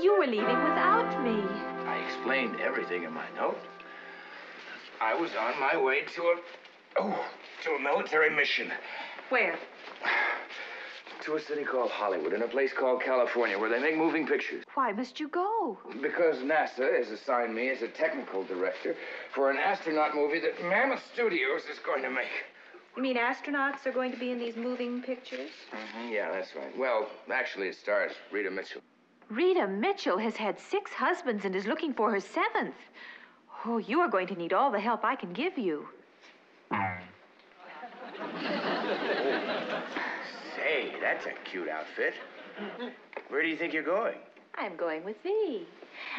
You were leaving without me. I explained everything in my note. I was on my way to a. Oh, to a military mission. Where? To a city called Hollywood, in a place called California, where they make moving pictures. Why must you go? Because NASA has assigned me as a technical director for an astronaut movie that Mammoth Studios is going to make. You mean astronauts are going to be in these moving pictures? Mhm, yeah, that's right. Well, actually, it stars Rita Mitchell. Rita Mitchell has had six husbands and is looking for her seventh. Oh, you are going to need all the help I can give you. Say, that's a cute outfit. Where do you think you're going? I'm going with thee.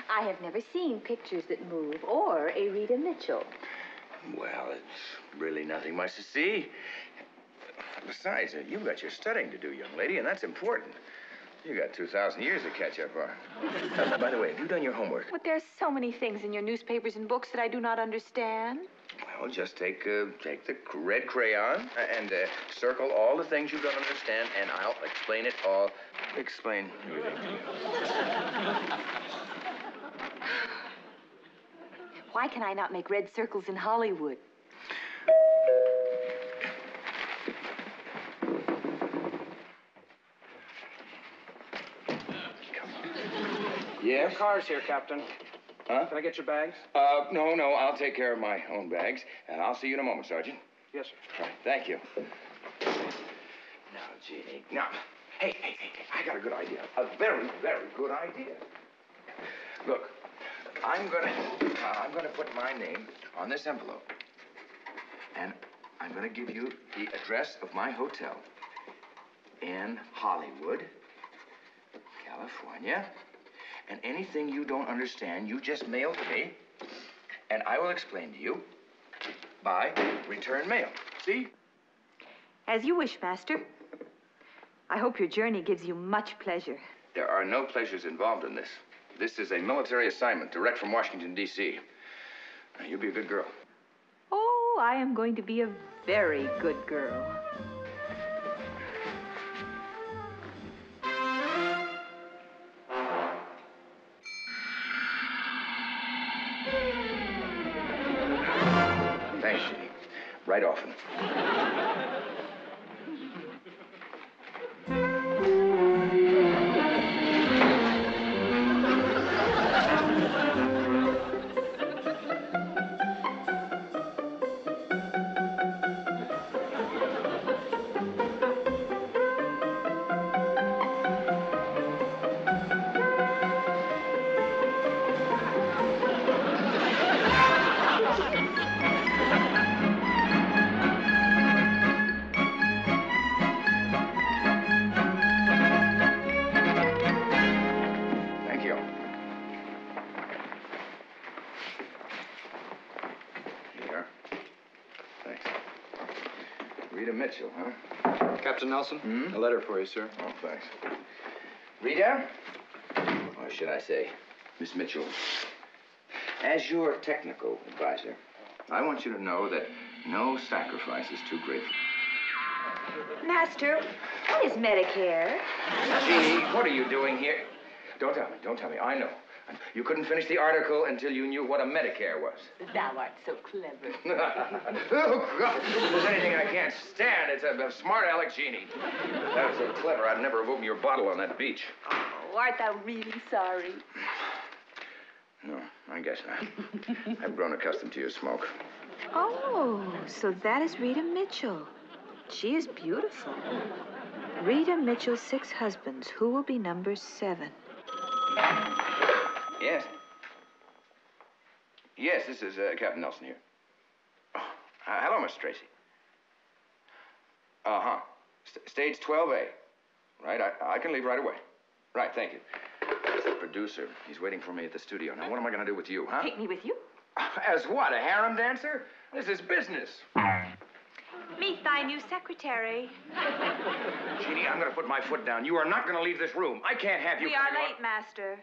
I have never seen pictures that move or a Rita Mitchell. Well, it's really nothing much to see. Besides, uh, you've got your studying to do, young lady, and that's important. You got 2,000 years to catch up on. By the way, have you done your homework? But there's so many things in your newspapers and books that I do not understand. Well, just take uh, take the red crayon and uh, circle all the things you don't understand, and I'll explain it all. Explain everything to you. Why can I not make red circles in Hollywood? Yes? Car's here, Captain. Huh? Can I get your bags? Uh, no, no, I'll take care of my own bags. And I'll see you in a moment, Sergeant. Yes, sir. Right, thank you. Now, Jeannie. Now, hey, hey, hey, hey, I got a good idea. A very, very good idea. Look, I'm gonna, uh, I'm gonna put my name on this envelope, and I'm gonna give you the address of my hotel in Hollywood, California. And anything you don't understand, you just mail to me, and I will explain to you by return mail. See? As you wish, Master. I hope your journey gives you much pleasure. There are no pleasures involved in this. This is a military assignment direct from Washington, D.C. Now, you be a good girl. Oh, I am going to be a very good girl. Thanks, Judy. Right often. Rita Mitchell, huh? Captain Nelson, Hmm? a letter for you, sir. Oh, thanks. Rita? Or should I say, Miss Mitchell? As your technical advisor, I want you to know that no sacrifice is too great for Master, what is Medicare? Jeannie, what are you doing here? Don't tell me, don't tell me. I know. You couldn't finish the article until you knew what a Medicare was. Thou art so clever. oh, God. If there's anything I can't stand, it's a, a smart aleck Jeannie. If that was so clever, I'd never have opened your bottle on that beach. Oh, art thou really sorry? No, I guess not. I've grown accustomed to your smoke. Oh, so that is Rita Mitchell. She is beautiful. Rita Mitchell's six husbands. Who will be number seven? Yes. Yes, this is uh, Captain Nelson here. Oh, uh, hello, Miss Tracy. Uh huh. St- stage 12A. Right, I, I can leave right away. Right, thank you. It's the producer. He's waiting for me at the studio. Now, what am I going to do with you, huh? Take me with you. As what, a harem dancer? This is business. Meet thy new secretary. Jeannie, I'm going to put my foot down. You are not going to leave this room. I can't have you. We are late, Master.